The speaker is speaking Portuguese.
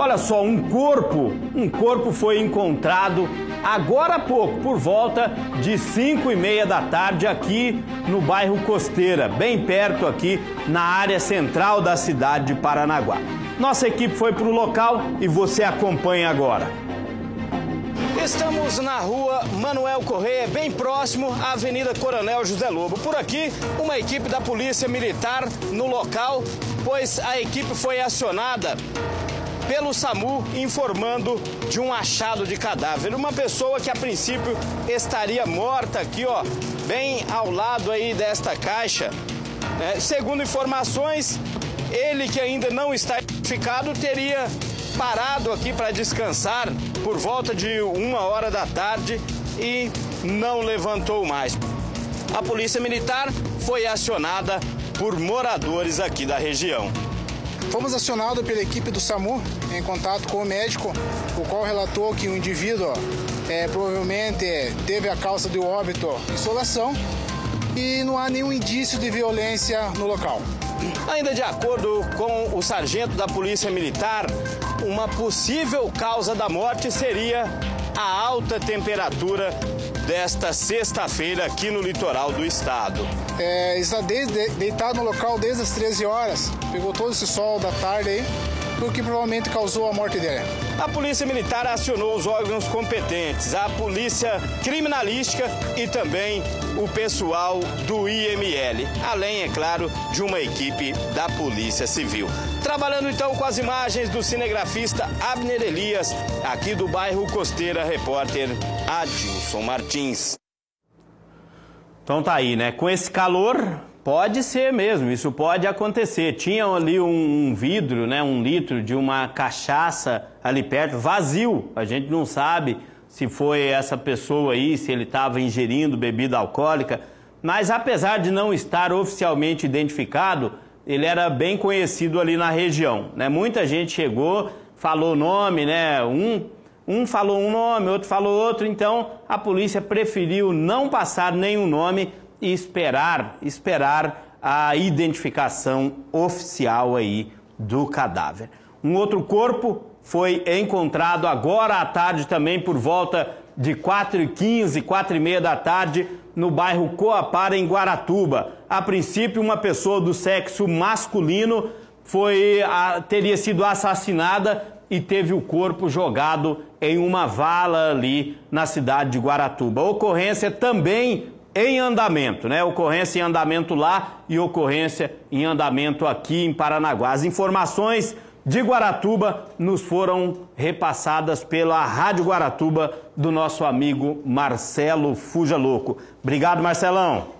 Olha só, um corpo, um corpo foi encontrado agora há pouco, por volta de 5 e meia da tarde, aqui no bairro Costeira, bem perto aqui na área central da cidade de Paranaguá. Nossa equipe foi para o local e você acompanha agora. Estamos na rua Manuel Correia, bem próximo à Avenida Coronel José Lobo. Por aqui, uma equipe da Polícia Militar no local, pois a equipe foi acionada pelo SAMU informando de um achado de cadáver. Uma pessoa que a princípio estaria morta aqui, ó, bem ao lado aí desta caixa. Né? Segundo informações, ele que ainda não está identificado teria parado aqui para descansar por volta de uma hora da tarde e não levantou mais. A polícia militar foi acionada por moradores aqui da região. Fomos acionados pela equipe do SAMU em contato com o médico, o qual relatou que o indivíduo é, provavelmente teve a causa do óbito insolação e não há nenhum indício de violência no local. Ainda de acordo com o sargento da Polícia Militar, uma possível causa da morte seria a alta temperatura desta sexta-feira aqui no litoral do estado. É, está desde, deitado no local desde as 13 horas, pegou todo esse sol da tarde aí, o que provavelmente causou a morte dele. A Polícia Militar acionou os órgãos competentes, a Polícia Criminalística e também o pessoal do IML, além, é claro, de uma equipe da Polícia Civil. Trabalhando então com as imagens do cinegrafista Abner Elias, aqui do bairro Costeira, repórter Adilson Martins. Então tá aí, né? Com esse calor, Pode ser mesmo, isso pode acontecer. Tinha ali um, vidro, né, um litro de uma cachaça ali perto, vazio. A gente não sabe se foi essa pessoa aí, se ele estava ingerindo bebida alcoólica. Mas apesar de não estar oficialmente identificado, ele era bem conhecido ali na região. Né? Muita gente chegou, falou nome, né? Um, um falou um nome, outro falou outro, então a polícia preferiu não passar nenhum nome e esperar, esperar a identificação oficial aí do cadáver. Um outro corpo foi encontrado agora à tarde também por volta de 4h15, 4h30 da tarde, no bairro Coapara, em Guaratuba. A princípio, uma pessoa do sexo masculino foi, a, teria sido assassinada e teve o corpo jogado em uma vala ali na cidade de Guaratuba. A ocorrência também em andamento, né? Ocorrência em andamento lá e ocorrência em andamento aqui em Paranaguá. As informações de Guaratuba nos foram repassadas pela Rádio Guaratuba do nosso amigo Marcelo Fuja Louco. Obrigado, Marcelão.